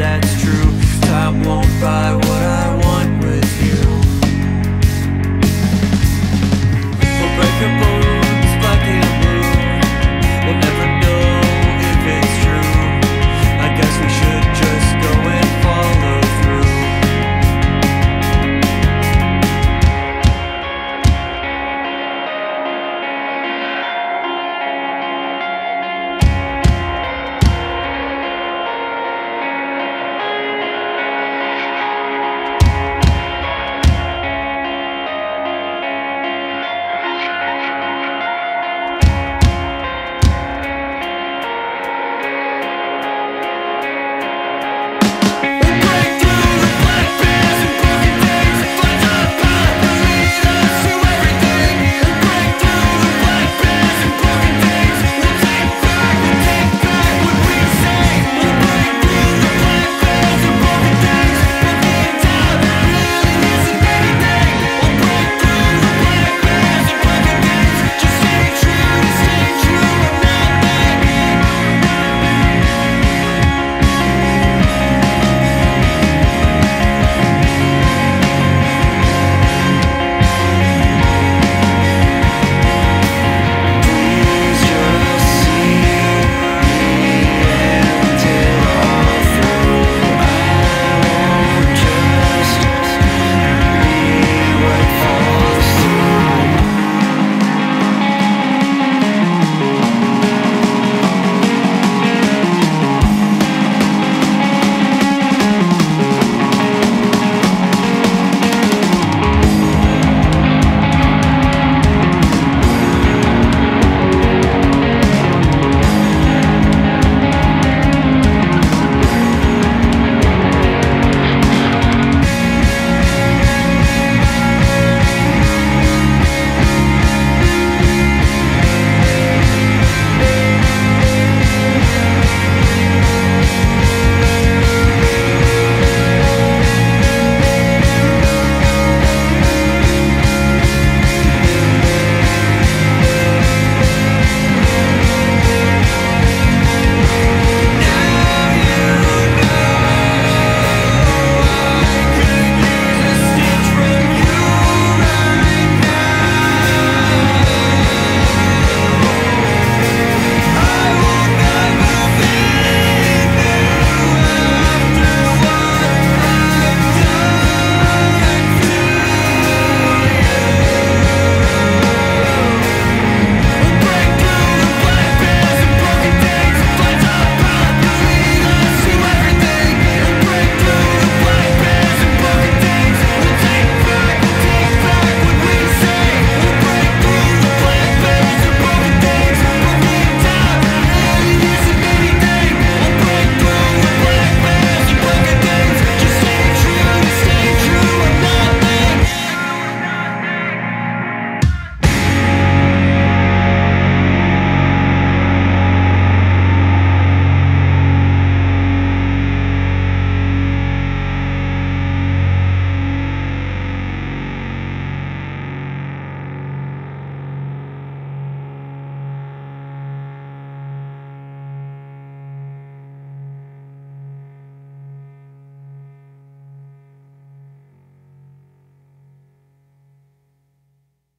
that's